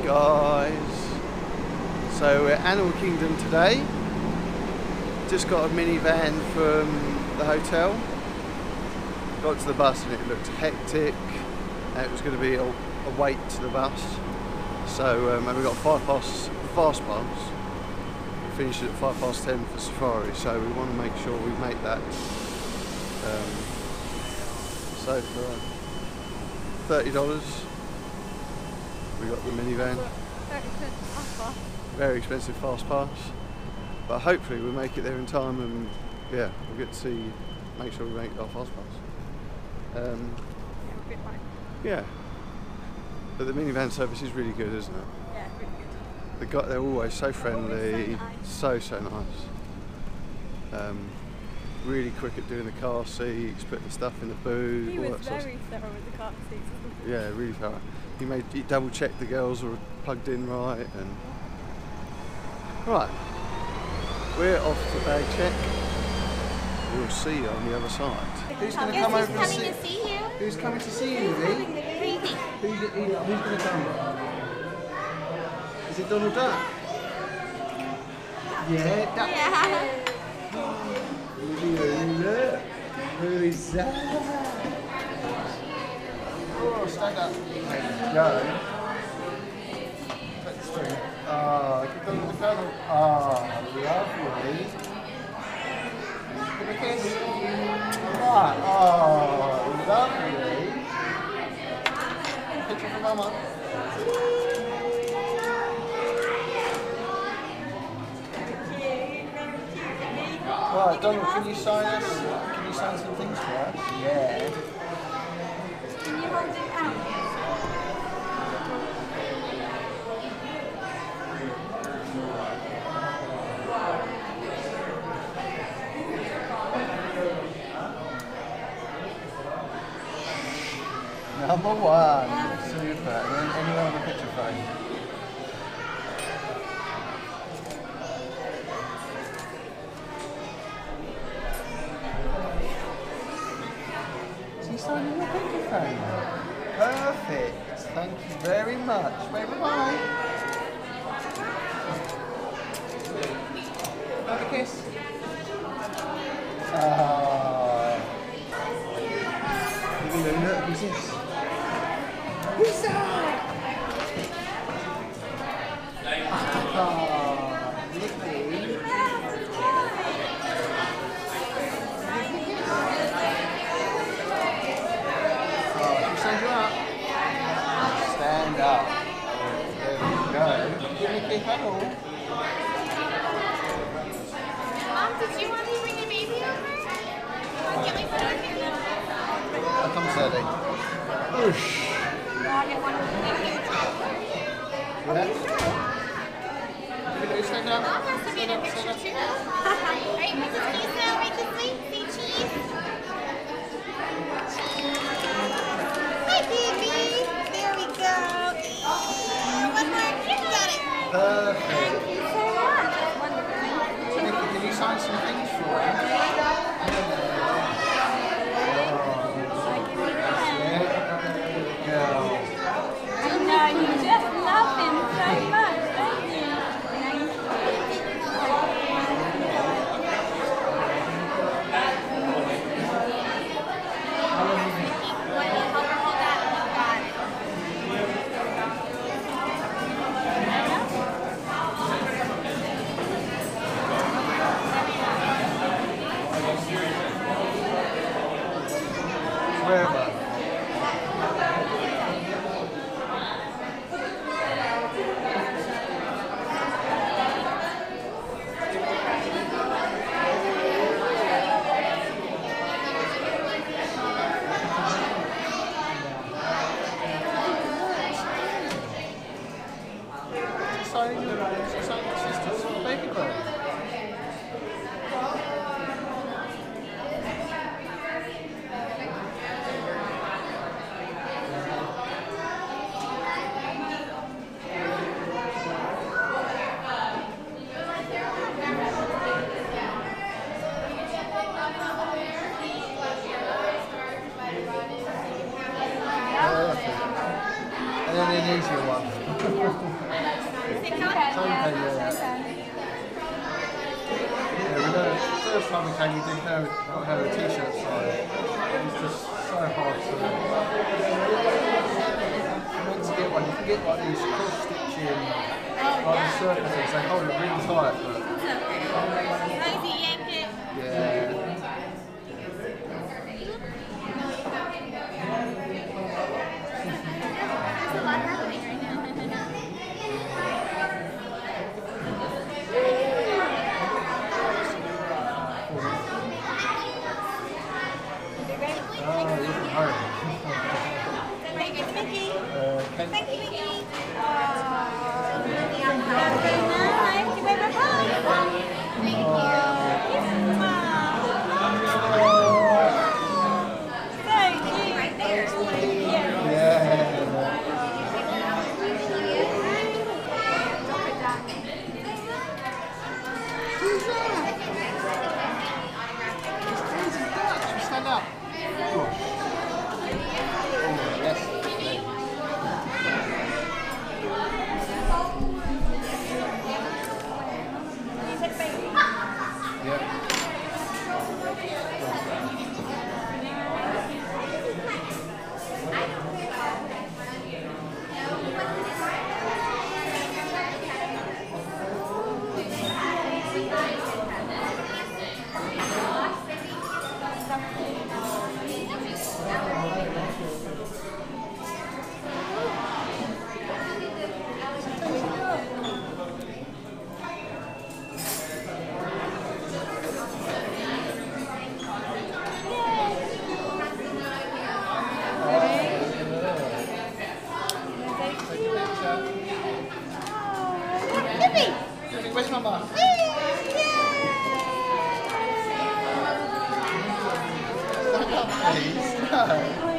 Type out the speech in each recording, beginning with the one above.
morning guys. So we're Animal Kingdom today. Just got a minivan from the hotel. Got to the bus and it looked hectic. It was going to be a, a wait to the bus. So um, and we got five past fast pass. We finished at five past ten for safari. So we want to make sure we make that. Um, so for thirty dollars, we got the minivan. Very expensive fast pass, but hopefully we'll make it there in time, and yeah, we'll get to see, make sure we make our fast pass. Um, yeah, but the minivan service is really good, isn't it? Yeah, really good. The guy, they're always so friendly, nice. so so nice. Um, really quick at doing the car seats, putting the stuff in the boot. He was that sort of very thorough with the car seats. yeah, really thorough. He made he double checked the girls were plugged in right and right. We're off to bag check. We'll see you on the other side. Who's going to come over and see? to see you? Who's coming to see you, Lee? Who do you think? Who's, who's going to come? Is it Donald Duck? Yeah, Duck. Yeah. Look, who is that? Oh, stand up. Go. That's true. Ah, give them the cuddle. Ah, lovely. Give a. Picture for mama. Right, Donald, can you sign us? Can you sign some things for us? Yeah. Number one. Bush. There's a lot happening right now. Oh, you're from home. Thank you, Mickey. Uh, Ken- Thank you, Mickey. That's very nice. Give it a hug. Thank you. So cute. Right there. Yeah. yeah. Who's that? It's Daisy Duck. Stand up. Gosh. Oh, yes. Yep. Take a picture. Yippee! Debbie, Where's Mama? Stand up, please.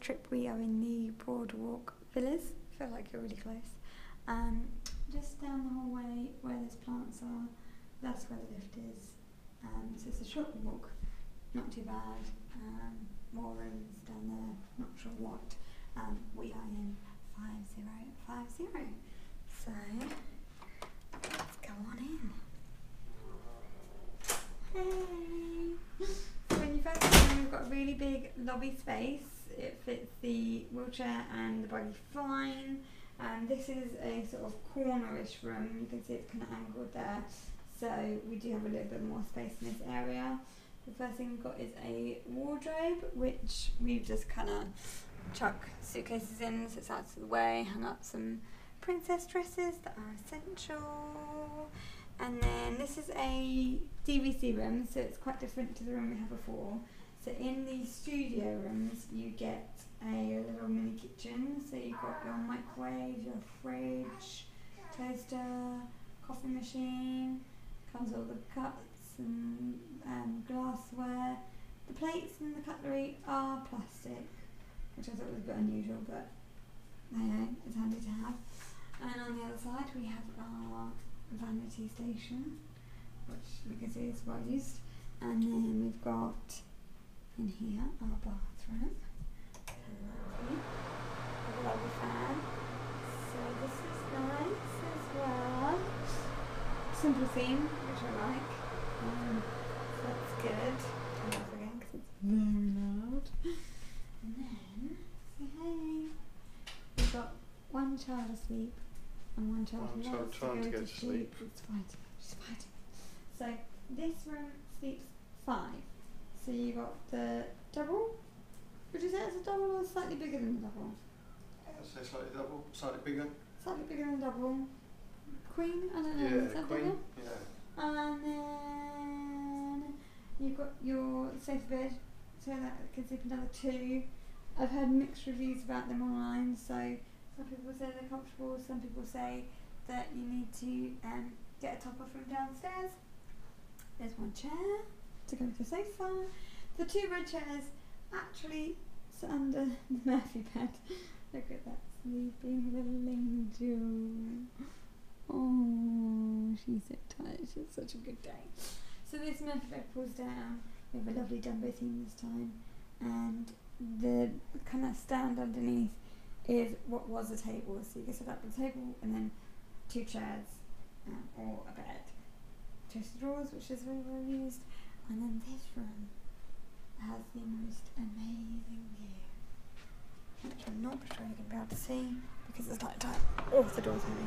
Trip we are in the Boardwalk Villas. I feel like you're really close. Um, just down the hallway where those plants are, that's where the lift is. Um, so it's a short walk, not too bad. Um, more rooms down there, not sure what. Um, we are in 5050. So let's go on in. Hey! When you first come in, we've got a really big lobby space. It fits the wheelchair and the buggy fine. And this is a sort of cornerish room. You can see it's kind of angled there. So we do have a little bit more space in this area. The first thing we've got is a wardrobe, which we've just kind of chuck suitcases in so it's out of the way, hung up some princess dresses that are essential. And then this is a DVC room, so it's quite different to the room we had before. So in the studio rooms, you get a little mini kitchen. So you've got your microwave, your fridge, toaster, coffee machine. Comes all the cups and um, glassware. The plates and the cutlery are plastic, which I thought was a bit unusual, but you know, it's handy to have. And on the other side, we have our vanity station, which we can see is well used. And then we've got in here our bathroom. Lovely. Lovely fan. So this is nice as well. Simple theme, which I like. Um, so that's good. Turn off again because it's very loud. And then, say hey. We've got one child asleep and one child One child trying to to go get to to sleep. sleep. It's fighting. She's fighting. So this room sleeps five. So you got the double. Would you say it's a double or slightly bigger than a double? So slightly double, slightly bigger. Slightly bigger than double. Queen? I don't know. Yeah, is that queen. bigger? Yeah. And then you've got your safe bed, so that can sleep another two. I've heard mixed reviews about them online, so some people say they're comfortable, some people say that you need to um, get a topper from downstairs. There's one chair to go with the sofa. The two red chairs actually sit under the Murphy bed. Look at that sleeping little angel. Oh, she's so tired. It's such a good day. So this Murphy bed pulls down. We have a lovely Dumbo theme this time, and the kind of stand underneath is what was a table. So you can set up the table and then two chairs um, or a bed. Two drawers, which is very well used, and then this room has the most amazing view, which I'm not sure you're going to be able to see because it's night time. Oh, the door's heavy.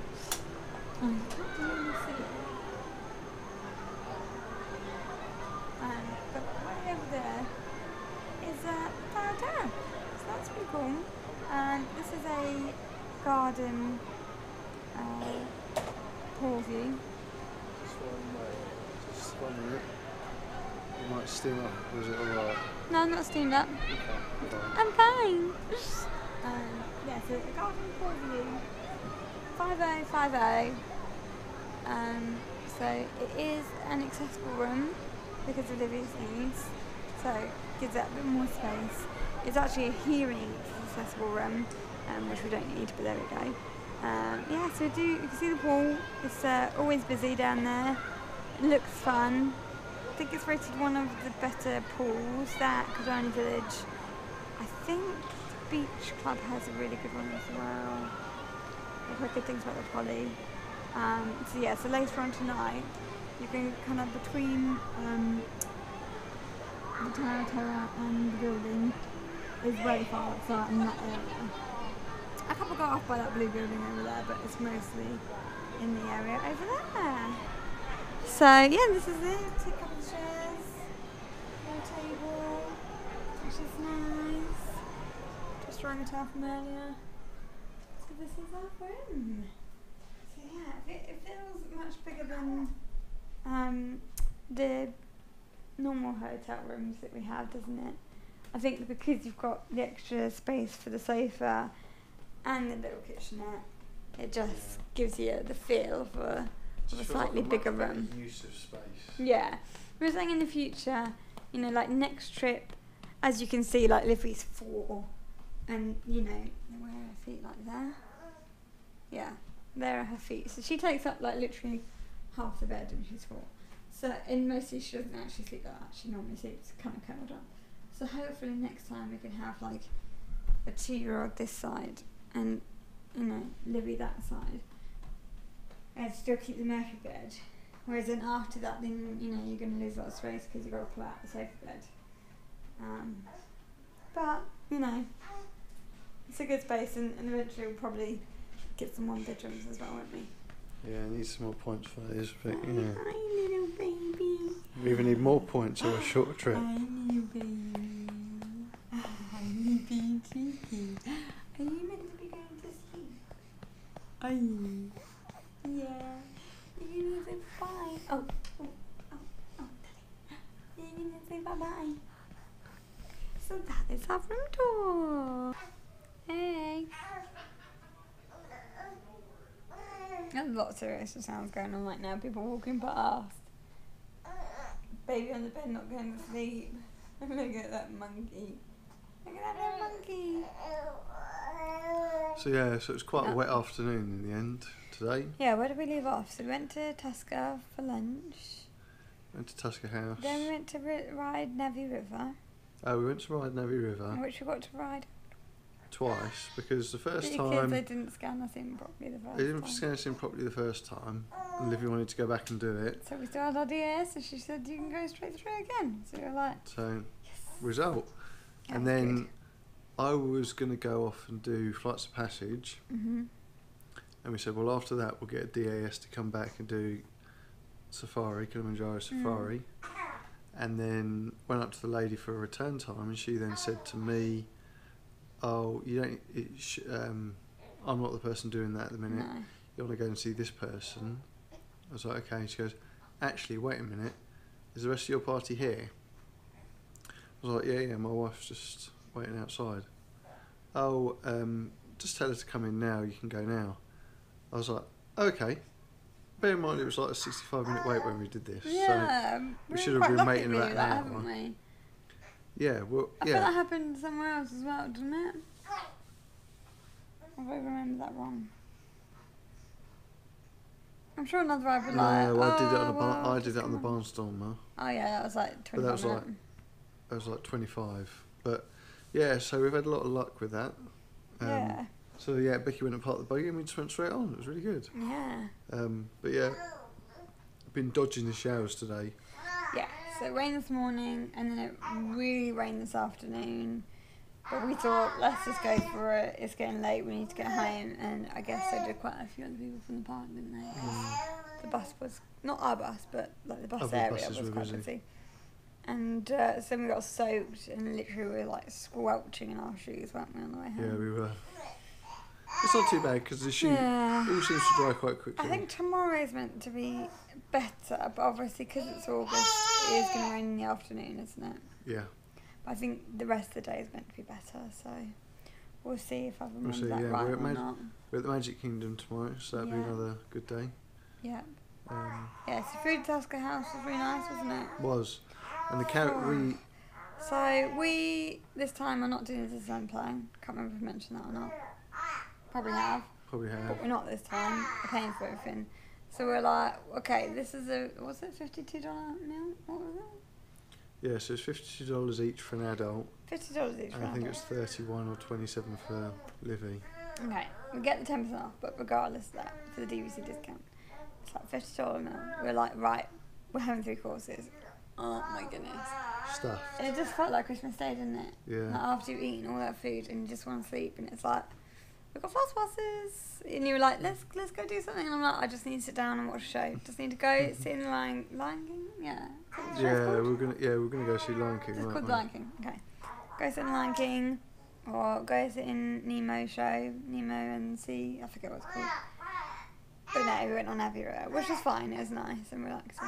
I can't really see it. Um, but way over there is a Tower. So that's pretty cool. And this is a garden uh, pool view. Just one way. Just one minute. You might steam up. It alright? No, I'm not steamed up. Okay. I'm fine. um, yeah, so a garden pool view. 5050. Um, so it is an accessible room because of Livy's needs. So it gives it a bit more space. It's actually a hearing accessible room, um, which we don't need, but there we go. Um, yeah, so do you can see the pool. It's uh, always busy down there. It looks fun. I think it's rated one of the better pools that Kidani Village. I think Beach Club has a really good one as well. I've heard good things about the Poly. Um, so yeah, so later on tonight, you can kind of between um, the Tower and the building is where the fireworks are in that area. A couple go off by that blue building over there, but it's mostly in the area over there. So yeah, this is it. A couple of chairs, little table, which is nice. Just drawing a towel from earlier. So this is our room. So yeah, it, it feels much bigger than um, the normal hotel rooms that we have, doesn't it? I think because you've got the extra space for the sofa and the little kitchenette, it just gives you the feel for of a slightly like a bigger room. Use of space. Yeah. We were saying in the future, you know, like next trip, as you can see, like Livy's four, and you know, where are her feet like there? Yeah, there are her feet. So she takes up like literally half the bed when she's four. So in mostly she doesn't actually sleep like that. She normally sleeps kind of curled up. So hopefully next time we can have like a two-year-old this side and you know Livy that side, and still keep the Murphy bed. Whereas then after that, then you know you're going to lose a lot of space because you've got to pull out the sofa bed. Um, but you know, it's a good space, and, and eventually we'll probably get some one bedrooms as well, won't we? Yeah, I need some more points for this, but you know. Hi, little baby. We even need more points or a short trip. Hi, little baby. Hi, little baby. Are you meant to be going to sleep? Are you? Yeah. You're gonna say bye. Oh, oh, oh, oh, Daddy. You're gonna say bye bye. So that is our room tour. Hey. There's lots of racist sounds going on right now. People walking past. Baby on the bed not going to sleep. Look at that monkey. Look at that little monkey. So yeah, so it was quite a wet afternoon in the end today. Yeah, where did we leave off? So we went to Tusker for lunch. Went to Tusker House. Then we went to ri- ride Na'vi River, Oh, we went to ride Na'vi River which we got to ride. twice because the first Because time they didn't scan us in properly the first they didn't time. scan us in properly the first time, and Livy wanted to go back and do it. So we still had our DAS, and she said you can go straight through again. So we were like, So result, and That's then I was going to go off and do flights of passage, hmm and we said, well, after that we'll get a DAS to come back and do safari, Kilimanjaro safari, and then went up to the lady for a return time, and she then said to me, "Oh, you don't. It sh- um, I'm not the person doing that at the minute. no. You want to go and see this person?" I was like, "Okay." She goes, "Actually, wait a minute. Is the rest of your party here?" I was like, "Yeah, yeah. My wife's just waiting outside." Oh, um, just tell her to come in now. You can go now. I was like, "Okay." Bear in mind, it was like a 65 minute wait when we did this. Yeah, we we're should have been waiting we about an that, hour. haven't we? yeah, well, I yeah. that happened somewhere else as well, didn't it? Have I remembered that wrong? I'm sure another driver No, like. I did it on "Oh, the bar- well, I did it on the barnstormer. Oh yeah, that was like twenty. But that was like- It was like 25. But yeah, so we've had a lot of luck with that. Um, Yeah, So yeah, Becki went and parked the buggy and we just went straight on. It was really good. yeah, Um, but yeah, I've been dodging the showers today. yeah. So it rained this morning, and then it really rained this afternoon. But we thought, let's just go for it. It's getting late. We need to get home, and I guess so did quite a few other people from the park, didn't they? 'Cause the bus was not our bus, but like the bus Other area was quite busy. busy. And uh, so we got soaked, and literally we were like squelching in our shoes, weren't we, on the way home? Yeah, we were. It's not too bad because the shoe Yeah. all seems to dry quite quickly. I think tomorrow is meant to be better, but obviously because it's August, it is going to rain in the afternoon, isn't it? yeah, But I think the rest of the day is meant to be better, so we'll see if I remember see, that yeah, right we're or at not. we're at the Magic Kingdom tomorrow, so that'll be another good day. Yeah. Um, Yeah, so food Tusker House was really nice, wasn't it? was, and the car we So we this time are not doing the Disney Dining Plan. Can't remember if I mentioned that or not. Probably have, probably have. but we're not this time. We're paying for everything. So we're like, okay, this is a was it fifty two dollar meal? What was it? Yeah, so it's fifty-two dollars each for an adult, Fifty dollars each. I think it's thirty-one or twenty-seven for Livy. Okay, we get the ten percent off, but regardless of that, for the DVC discount, it's like fifty dollar meal. We're like, right, we're having three courses. Oh my goodness! Stuff. And it just felt like Christmas Day, didn't it? Like Yeah. after you've eaten all that food and you just want to sleep, and it's like, we've got fast passes, and you were like, let's let's go do something, and I'm like, I just need to sit down and watch a show. Just need to go mm-hmm. sit in the Lion, Lion King, yeah. Is that what the show's Yeah, we're gonna yeah we're gonna go see Lion King. It's aren't called? Lion King. Okay, go sit in Lion King, or go sit in Nemo show, Nemo and see. I forget what it's called. But no, we went on Aviara, which was fine. It was nice and relaxing.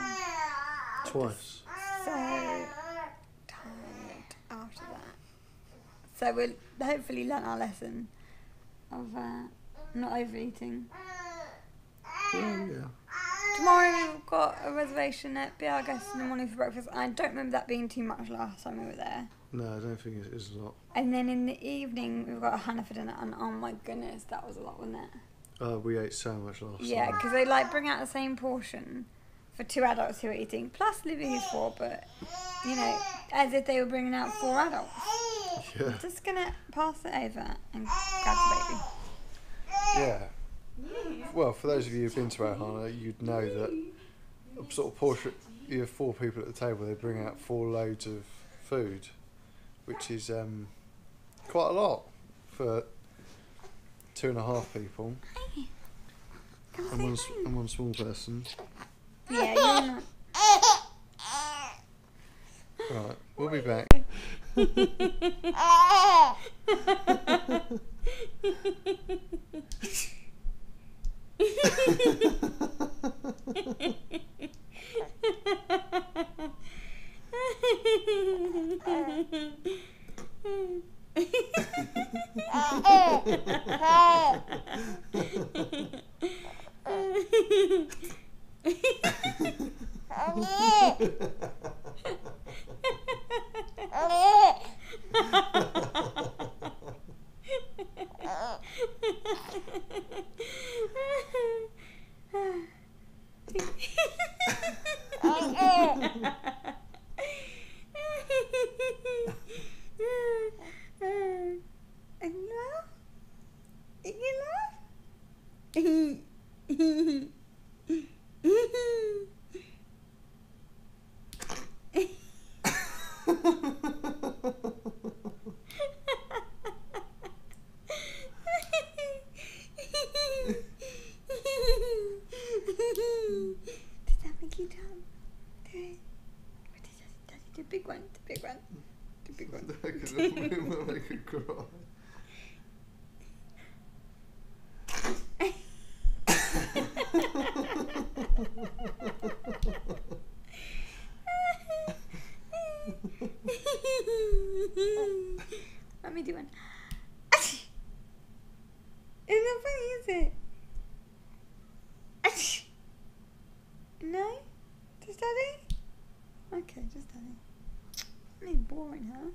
Twice. So tired after that. So we'll hopefully learn our lesson of uh, not overeating. Yeah, yeah. Tomorrow we've got a reservation at Be Our Guest in the morning for breakfast. I don't remember that being too much last time we were there. No, I don't think it is a lot. And then in the evening we've got Ohana for dinner, and oh my goodness, that was a lot, wasn't it? Oh, we ate so much last Yeah, time. because they like bring out the same portion for two adults who are eating, plus Livy who's four, but you know, as if they were bringing out four adults. Yeah. I'm just gonna pass it over and grab the baby. Yeah. Well, for those of you who've been to Ohana, you'd know that a sort of portion. You have four people at the table. They bring out four loads of food, which is um, quite a lot for two and a half people and one, say s- hi. and one small person. Yeah, you're not. Right, we'll be back. Isn't funny, is it? No? Just daddy? Okay, just daddy. Really boring, huh?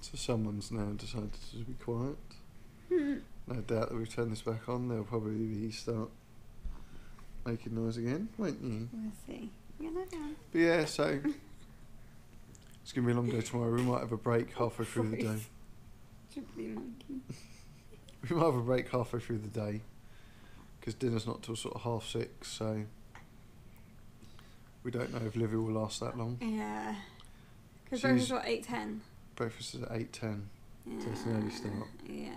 So someone's now decided to be quiet. Hmm. No doubt that we've turned this back on, they'll probably start making noise again, won't you? We'll see. Yeah, no, no. But yeah, so it's gonna be a long day tomorrow. We might have a break halfway through the day. Dribbly monkey. We might have a break halfway through the day because dinner's not till sort of half six, so we don't know if Livy will last that long. Yeah. Because breakfast what, 8.10? Breakfast is at eight ten, Yeah. So it's an early start. Yeah.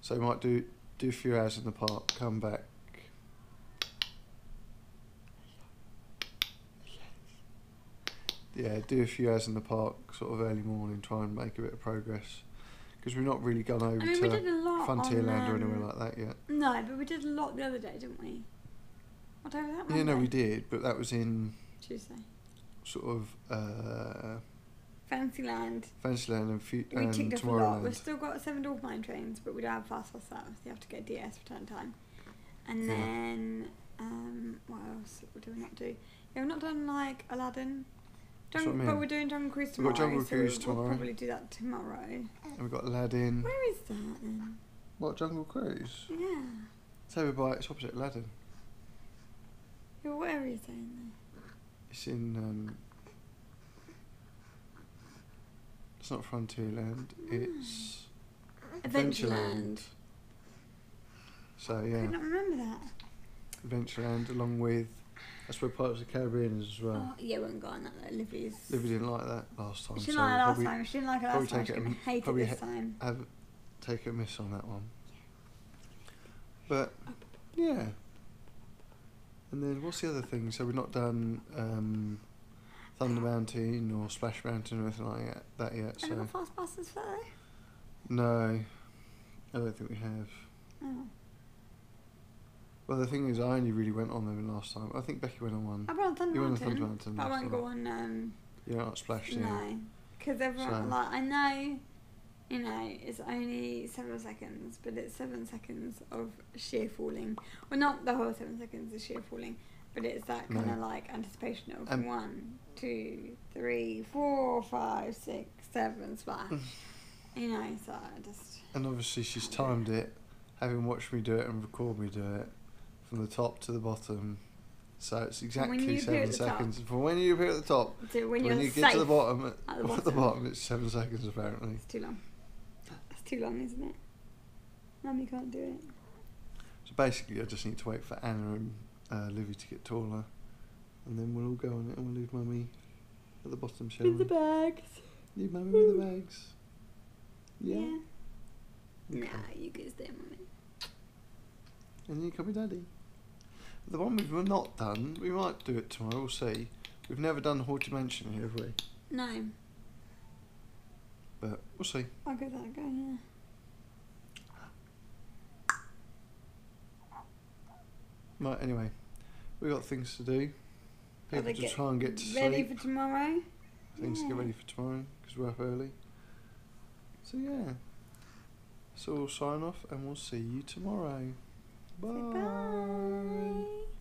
so we might do do a few hours in the park, come back. Yeah, do a few hours in the park, sort of early morning, try and make a bit of progress. Because we've not really gone over I mean, to Frontierland on, or anywhere um, like that yet. No, but we did a lot the other day, didn't we? What day was that? Yeah, no, we did, but that was in Tuesday. sort of uh, Fantasyland. Fantasyland and, fu- We and ticked off a lot. We've still got seven Dwarf Mine trains, but we don't have fast pass that. You have to get DAS return time. And Yeah. then, um, what else do we not do? Yeah, we've not done like Aladdin. What I Jungle, But we're doing Jungle Cruise tomorrow. We've got Jungle so Cruise we'll tomorrow. probably do that tomorrow. And we've got Aladdin. Where is that then? What, Jungle Cruise? Yeah. It's over by, it's opposite Aladdin. Yeah, what area is that in It's in, um, it's not Frontierland, it's there? Adventureland. So yeah. I could not remember that. Adventureland along with, that's where Pirates of the Caribbean is as well. Oh, yeah, we haven't on that though. Livy's. Livy didn't like that last time, She so didn't like it last probably time. She didn't like it last time. take She's going to hate it this ha- time. have take a miss on that one. But yeah. And then what's the other thing? So we've not done um, Thunder Mountain or Splash Mountain or anything like that, that yet. Have So got fast passes for that? no, I don't think we have. Oh. Well, the thing is, I only really went on them last time. I think Becki went on one. I went on Thunder You went on Mountain. Thunder Mountain But I won't go on. Um, You don't like Splash, no, because everyone So- like I know, you know, it's only seven seconds, but it's seven seconds of sheer falling. Well, not the whole seven seconds of sheer falling, but it's that kind of No. like anticipation of Um, one, two, three, four, five, six, seven splash. you know, so I just And obviously, she's timed it, having watched me do it and record me do it, from the top to the bottom. So it's exactly seven the top- seconds. From when you appear at the top, so when, when, you get to the bottom, at the at the bottom. bottom, it's seven seconds apparently. It's too long. It's too long, isn't it? Mummy can't do it. So basically, I just need to wait for Anna and uh, Livy to get taller, and then we'll all go on it, and we'll leave Mummy at the bottom, shall we? bags. Leave Mummy with the bags. Yeah. Nah, Okay. you can stay, mummy. And you come with Daddy. The one we've not done, we might do it tomorrow. We'll see. We've never done Haunted Mansion here, have we? No, But we'll see. I'll give that a go. Yeah. Right. Anyway, we've got things to do. People Gotta try and get to Ready sleep. for tomorrow? things to get ready for tomorrow because we're up early. So yeah. So we'll sign off and we'll see you tomorrow. Say bye.